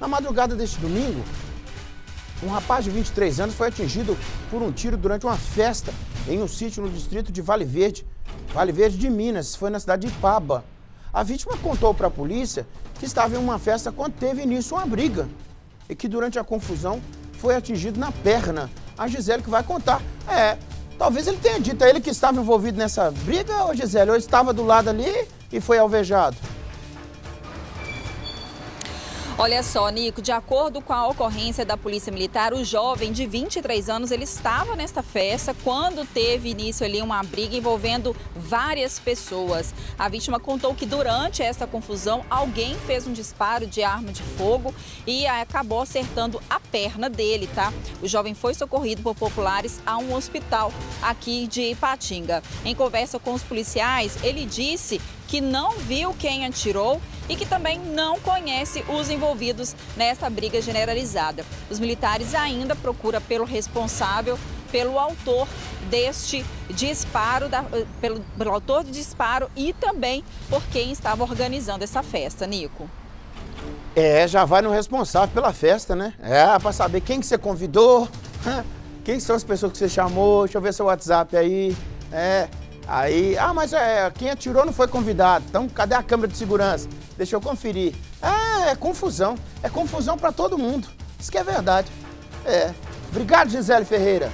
Na madrugada deste domingo, um rapaz de 23 anos foi atingido por um tiro durante uma festa em um sítio no distrito de Vale Verde, Vale Verde de Minas, foi na cidade de Ipaba. A vítima contou para a polícia que estava em uma festa quando teve início uma briga e que durante a confusão foi atingido na perna. A Gisele que vai contar. É, talvez ele tenha dito a ele que estava envolvido nessa briga, ou Gisele, ou estava do lado ali e foi alvejado. Olha só, Nico, de acordo com a ocorrência da Polícia Militar, o jovem de 23 anos, ele estava nesta festa quando teve início ali uma briga envolvendo várias pessoas. A vítima contou que durante essa confusão, alguém fez um disparo de arma de fogo e acabou acertando a perna dele, tá? O jovem foi socorrido por populares a um hospital aqui de Ipatinga. Em conversa com os policiais, ele disse que não viu quem atirou e que também não conhece os envolvidos nessa briga generalizada. Os militares ainda procuram pelo responsável, pelo autor deste disparo, da, pelo, pelo autor do disparo e também por quem estava organizando essa festa, Nico. É, já vai no responsável pela festa, né? É, para saber quem que você convidou, quem são as pessoas que você chamou, deixa eu ver seu WhatsApp aí. É, Aí, ah, mas é, quem atirou não foi convidado. Então, cadê a câmera de segurança? Deixa eu conferir. É, é confusão. É confusão para todo mundo. Isso que é verdade. É. Obrigado, Gisele Ferreira.